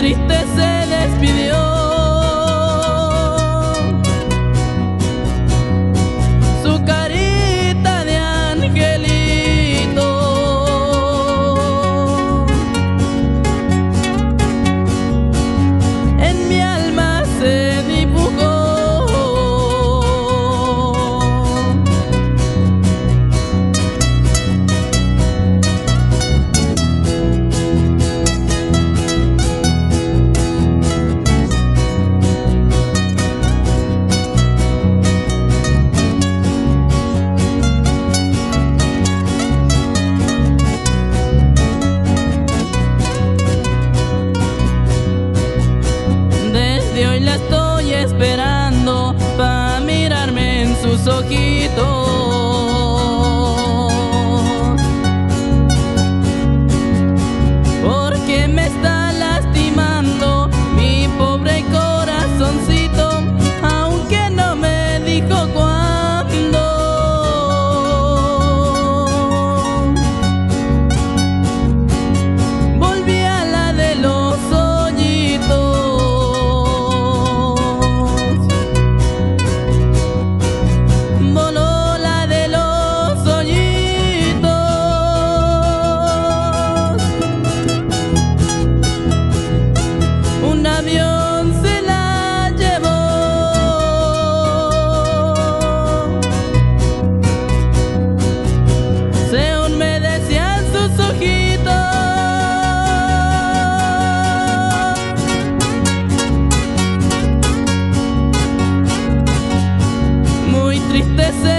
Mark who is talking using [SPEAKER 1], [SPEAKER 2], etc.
[SPEAKER 1] Muy ojitos. Muy triste se